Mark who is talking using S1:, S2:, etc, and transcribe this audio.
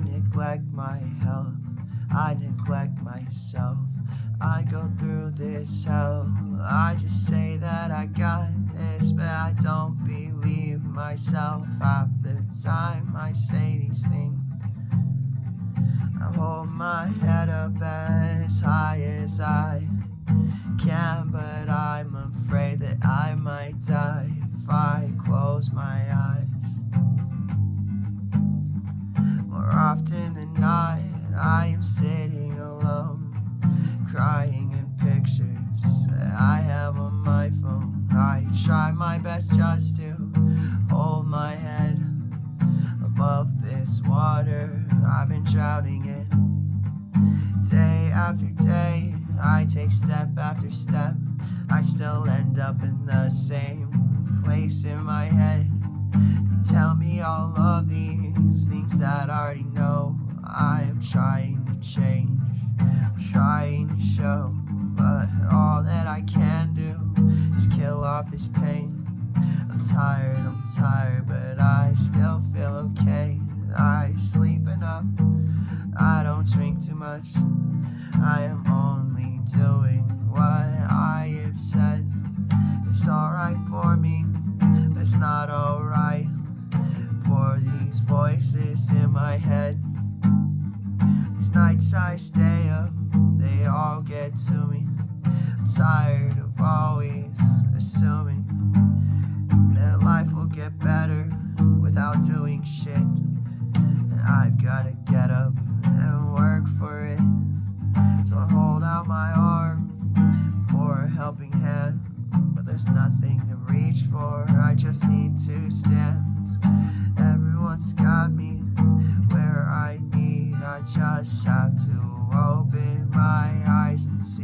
S1: neglect my health. I neglect myself. I go through this hell. I just say that I got this, but I don't believe myself. Half the time I say these things. I hold my head up as high as I can, but I'm afraid that I might die if I close my eyes. Often than not, I am sitting alone, crying in pictures that I have on my phone. I try my best just to hold my head above this water I've been drowning in. Day after day, I take step after step. I still end up in the same place in my head. You tell me all of these things that I already know. I am trying to change, I'm trying to show, but all that I can do is kill off this pain. I'm tired, I'm tired, but I still feel okay. I sleep enough, I don't drink too much. I am only doing what I have said. It's alright for me, but it's not alright voices in my head. These nights I stay up, they all get to me. I'm tired of always assuming that life will get better without doing shit. And I've gotta get up and work for it. So I hold out my arm for a helping hand. But there's nothing to reach for, I just need to stand. just have to open my eyes and see.